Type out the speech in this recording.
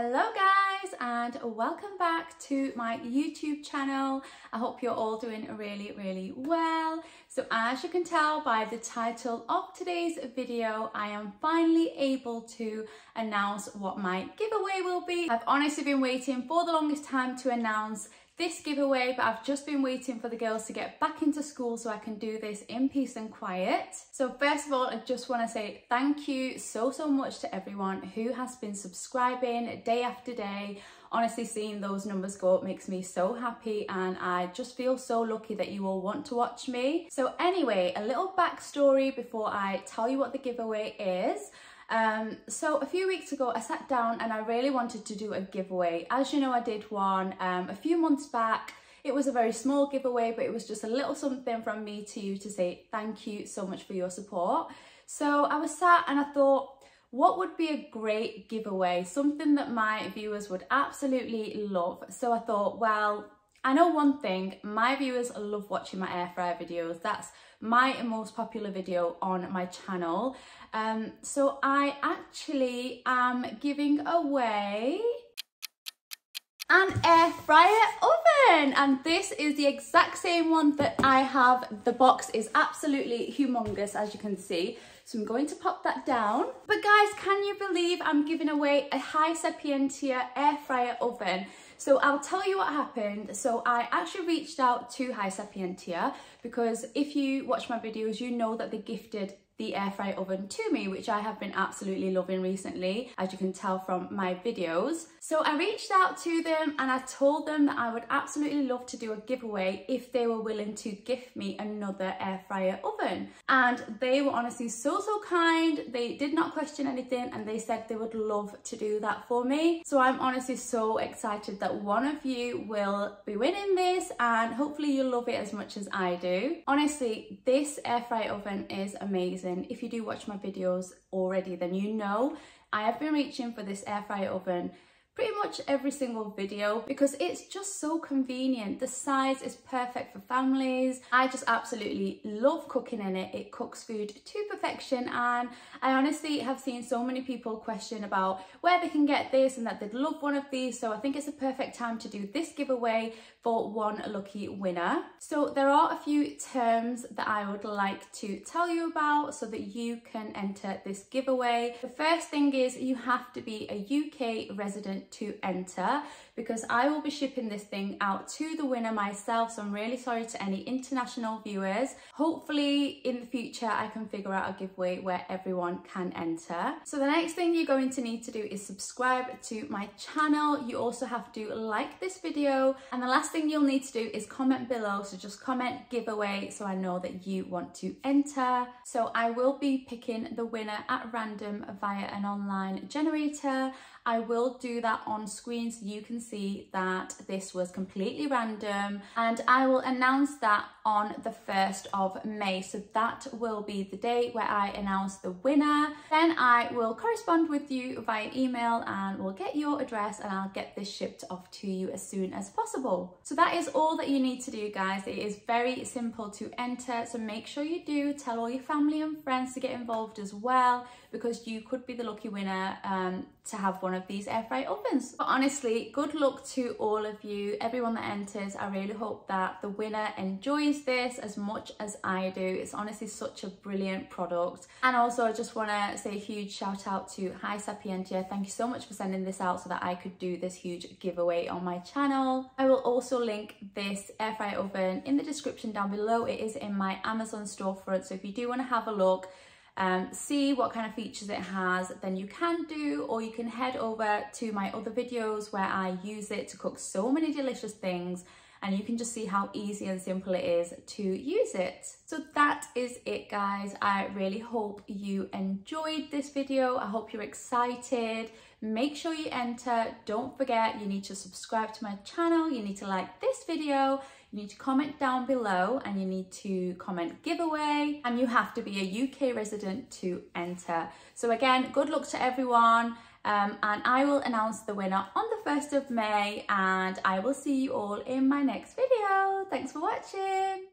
Hello guys and welcome back to my YouTube channel. I hope you're all doing really really well. So as you can tell by the title of today's video, I am finally able to announce what my giveaway will be. I've honestly been waiting for the longest time to announce this giveaway, but I've just been waiting for the girls to get back into school so I can do this in peace and quiet. So first of all, I just want to say thank you so, so much to everyone who has been subscribing day after day. Honestly, seeing those numbers go up makes me so happy and I just feel so lucky that you all want to watch me. So anyway, a little backstory before I tell you what the giveaway is. Um, so a few weeks ago, I sat down and I really wanted to do a giveaway. As you know, I did one um, a few months back. It was a very small giveaway, but it was just a little something from me to you to say thank you so much for your support. So I was sat and I thought, what would be a great giveaway? Something that my viewers would absolutely love. So I thought, well, I know one thing, my viewers love watching my air fryer videos. That's my most popular video on my channel. Um, so I actually am giving away an air fryer oven and this is the exact same one that I have. The box is absolutely humongous as you can see. So I'm going to pop that down. But guys, can you believe I'm giving away a HYSapientia air fryer oven? So I'll tell you what happened. So I actually reached out to HYSapientia because if you watch my videos, you know that they gifted the air fry oven to me, which I have been absolutely loving recently, as you can tell from my videos. So I reached out to them and I told them that I would absolutely love to do a giveaway if they were willing to gift me another air fryer oven. And they were honestly so, so kind. They did not question anything and they said they would love to do that for me. So I'm honestly so excited that one of you will be winning this and hopefully you'll love it as much as I do. Honestly, this air fryer oven is amazing if you do watch my videos already, then you know I have been reaching for this air fryer oven pretty much every single video because it's just so convenient. The size is perfect for families. I just absolutely love cooking in it. It cooks food to perfection and I honestly have seen so many people question about where they can get this and that they'd love one of these. So I think it's a perfect time to do this giveaway for one lucky winner. So there are a few terms that I would like to tell you about so that you can enter this giveaway. The first thing is you have to be a UK resident to enter because I will be shipping this thing out to the winner myself. So I'm really sorry to any international viewers. Hopefully in the future, I can figure out a giveaway where everyone can enter. So the next thing you're going to need to do is subscribe to my channel. You also have to like this video. And the last thing you'll need to do is comment below. So just comment giveaway so I know that you want to enter. So I will be picking the winner at random via an online generator. I will do that on screen so you can see that this was completely random and I will announce that on the 1st of May. So that will be the date where I announce the winner. Then I will correspond with you via email and we'll get your address and I'll get this shipped off to you as soon as possible. So that is all that you need to do guys. It is very simple to enter. So make sure you do tell all your family and friends to get involved as well because you could be the lucky winner um, to have one of these air fry ovens. But honestly, good luck to all of you, everyone that enters. I really hope that the winner enjoys this as much as I do. It's honestly such a brilliant product. And also I just want to say a huge shout out to HYSapientia. Thank you so much for sending this out so that I could do this huge giveaway on my channel. I will also link this air fry oven in the description down below. It is in my Amazon storefront. So if you do want to have a look, um, see what kind of features it has, then you can do, or you can head over to my other videos where I use it to cook so many delicious things and you can just see how easy and simple it is to use it. So that is it guys. I really hope you enjoyed this video. I hope you're excited. Make sure you enter. Don't forget you need to subscribe to my channel. You need to like this video you need to comment down below and you need to comment giveaway and you have to be a UK resident to enter. So again, good luck to everyone um, and I will announce the winner on the 1st of May and I will see you all in my next video. Thanks for watching.